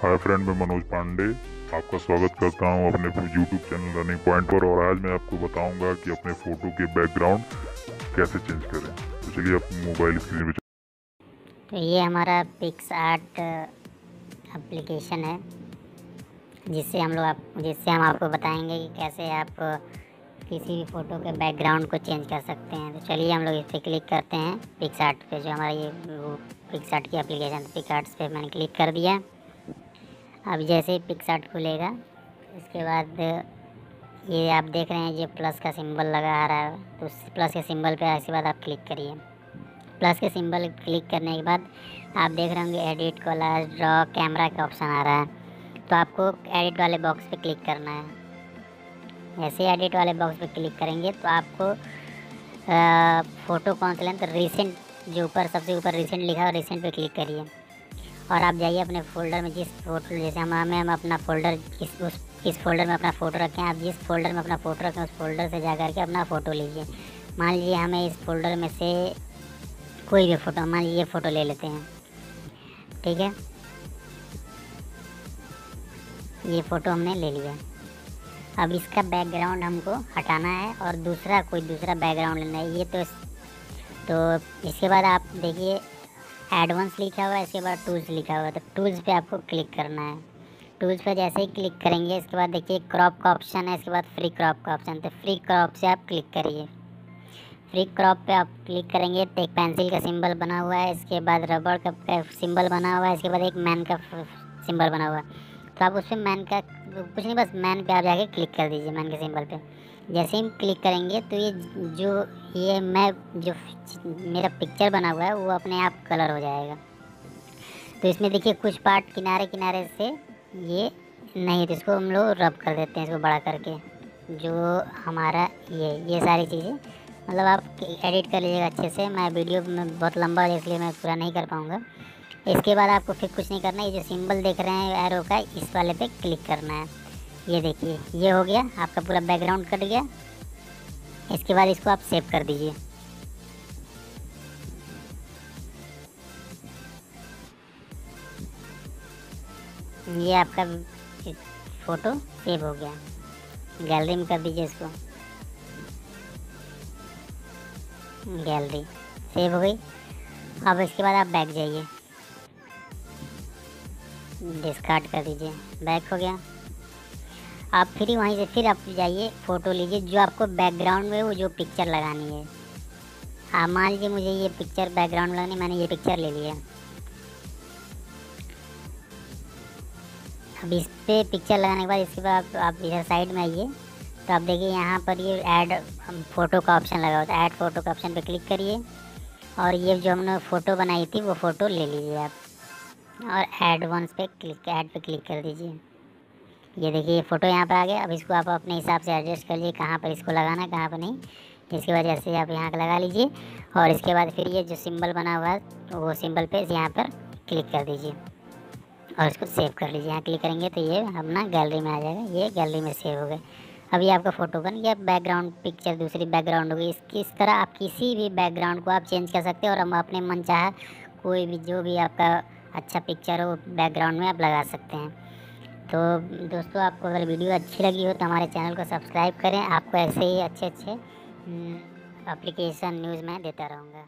Hi friend, मैं मनोज पांडे आपका स्वागत करता हूँ अपने यूट्यूब चैनल रनिंग पॉइंट पर और आज मैं आपको बताऊँगा कि अपने फ़ोटो के बैकग्राउंड कैसे चेंज करें। तो चलिए आप मोबाइल स्क्रीन पे तो ये हमारा पिक्स आर्ट एप्लीकेशन है, जिससे हम लोग आप, जिससे हम आपको बताएँगे कि कैसे आप किसी भी फ़ोटो के बैकग्राउंड को चेंज कर सकते हैं। तो चलिए हम लोग इस पर क्लिक करते हैं पिक्स आर्ट पे, जो हमारा ये पिक्स आर्ट की एप्लीकेशन पिक आर्ट्स पे मैंने क्लिक कर दिया। अब जैसे ही पिक्स आर्ट खुलेगा, इसके बाद ये आप देख रहे हैं, ये प्लस का सिंबल लगा आ रहा है। तो उस प्लस के सिंबल पे इसके बाद आप क्लिक करिए। प्लस के सिंबल क्लिक करने के बाद आप देख रहे होंगे एडिट कोलाज ड्रॉ कैमरा का ऑप्शन आ रहा है। तो आपको एडिट वाले बॉक्स पे क्लिक करना है। ऐसे एडिट वाले बॉक्स पे क्लिक करेंगे तो आपको फ़ोटो कौन सा लें? तो रिसेंट जो ऊपर, सबसे ऊपर रिसेंट लिखा है रिसेंट पे क्लिक करिए। और आप जाइए अपने फोल्डर में जिस फ़ोटो, जैसे हम, हमें, हम अपना फोल्डर किस उस किस फोल्डर में अपना फ़ोटो रखें, आप जिस फोल्डर में अपना फ़ोटो रखें, उस फोल्डर से जा करके अपना फ़ोटो लीजिए। मान लीजिए हमें इस फोल्डर में से कोई भी फ़ोटो, मान लीजिए फ़ोटो ले लेते हैं। ठीक है? ये फ़ोटो हमने ले लिया। अब इसका बैकग्राउंड हमको हटाना है और दूसरा, कोई दूसरा बैकग्राउंड लेना है। ये तो तो इसके बाद आप देखिए एडवांस लिखा हुआ है, इसके बाद टूल्स लिखा हुआ है तो टूल्स पे आपको क्लिक करना है। टूल्स पे जैसे ही क्लिक करेंगे, इसके बाद देखिए क्रॉप का ऑप्शन है, इसके बाद फ्री क्रॉप का ऑप्शन तो फ्री क्रॉप से आप क्लिक करिए। फ्री क्रॉप पे आप क्लिक करेंगे तो एक पेंसिल का सिंबल बना हुआ है, इसके बाद रबड़ का सिंबल बना हुआ है, इसके बाद एक मैन का सिंबल बना हुआ है। तो आप उस पर मैन का, कुछ नहीं, बस मैन पे आप जाके क्लिक कर दीजिए, मैन के सिंबल पे। जैसे ही क्लिक करेंगे तो ये जो, ये मैं जो मेरा पिक्चर बना हुआ है, वो अपने आप कलर हो जाएगा। तो इसमें देखिए, कुछ पार्ट किनारे किनारे से ये नहीं तो इसको हम लोग रब कर देते हैं इसको बड़ा करके। जो हमारा ये ये सारी चीज़ें। मतलब आप एडिट कर लीजिएगा अच्छे से। मैं वीडियो में बहुत लंबा है, इसलिए मैं पूरा नहीं कर पाऊँगा। इसके बाद आपको फिर कुछ नहीं करना है। ये जो सिंबल देख रहे हैं एरो का, इस वाले पे क्लिक करना है। ये देखिए, ये हो गया, आपका पूरा बैकग्राउंड कट गया। इसके बाद इसको आप सेव कर दीजिए। ये आपका फ़ोटो सेव हो गया। गैलरी में कर दीजिए इसको। गैलरी सेव हो गई। अब इसके बाद आप बैक जाइए। डिस्कार्ड कर दीजिए। बैक हो गया। आप फिर वहीं से फिर आप जाइए फ़ोटो लीजिए जो आपको बैकग्राउंड में वो जो पिक्चर लगानी है। हाँ मान लीजिए मुझे ये पिक्चर बैकग्राउंड लगानी मैंने ये पिक्चर ले लिया। अब इस पर पिक्चर लगाने के बाद इसके बाद आप, इधर साइड में आइए। तो आप देखिए यहाँ पर ये ऐड फ़ोटो का ऑप्शन लगा होता है। ऐड फ़ोटो का ऑप्शन पे क्लिक करिए। और ये जो हमने फ़ोटो बनाई थी वो फ़ोटो ले लीजिए आप। और ऐड वंस पे क्लिक ऐड पे क्लिक कर दीजिए। ये देखिए फ़ोटो यहाँ पर आ गया। अब इसको आप अपने हिसाब से एडजस्ट कर लीजिए, कहाँ पर इसको लगाना है, कहाँ पर नहीं। इसके वजह से आप यहाँ लगा लीजिए और इसके बाद फिर ये जो सिंबल बना हुआ है, वो सिंबल पे यहाँ पर क्लिक कर दीजिए। और इसको सेव कर लीजिए। यहाँ क्लिक करेंगे तो ये अपना गैलरी में आ जाएगा। ये गैलरी में सेव हो गए। अभी आपका फ़ोटो बन गया। बैकग्राउंड पिक्चर दूसरी बैकग्राउंड होगी इस तरह आप किसी भी बैकग्राउंड को आप चेंज कर सकते हैं और हम अपने मन चाहे कोई भी, जो भी आपका अच्छा पिक्चर हो बैकग्राउंड में आप लगा सकते हैं। तो दोस्तों, आपको अगर वीडियो अच्छी लगी हो तो हमारे चैनल को सब्सक्राइब करें। आपको ऐसे ही अच्छे अच्छे अप्लीकेशन न्यूज़ में देता रहूँगा।